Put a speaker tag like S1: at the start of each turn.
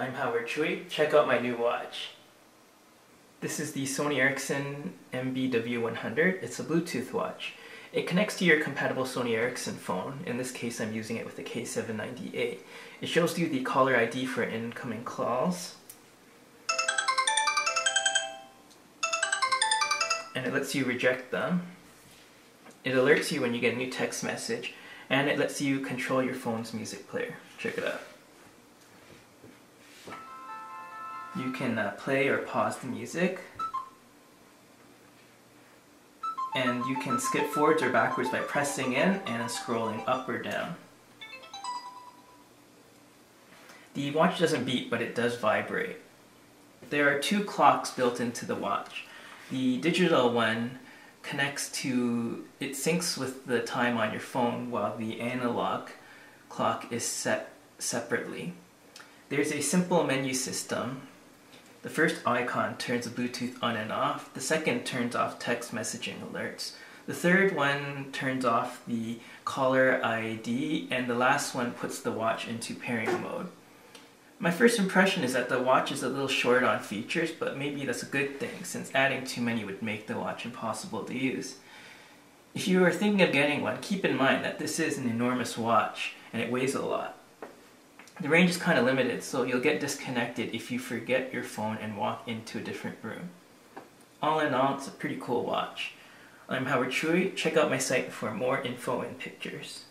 S1: I'm Howard Chui. Check out my new watch. This is the Sony Ericsson MBW100. It's a Bluetooth watch. It connects to your compatible Sony Ericsson phone. In this case, I'm using it with the K790a. It shows you the caller ID for incoming calls. And it lets you reject them. It alerts you when you get a new text message. And it lets you control your phone's music player. Check it out. You can uh, play or pause the music. And you can skip forwards or backwards by pressing in and scrolling up or down. The watch doesn't beep, but it does vibrate. There are two clocks built into the watch. The digital one connects to, it syncs with the time on your phone while the analog clock is set separately. There's a simple menu system the first icon turns the Bluetooth on and off. The second turns off text messaging alerts. The third one turns off the caller ID, and the last one puts the watch into pairing mode. My first impression is that the watch is a little short on features, but maybe that's a good thing, since adding too many would make the watch impossible to use. If you are thinking of getting one, keep in mind that this is an enormous watch, and it weighs a lot. The range is kind of limited, so you'll get disconnected if you forget your phone and walk into a different room. All in all, it's a pretty cool watch. I'm Howard Chui. Check out my site for more info and pictures.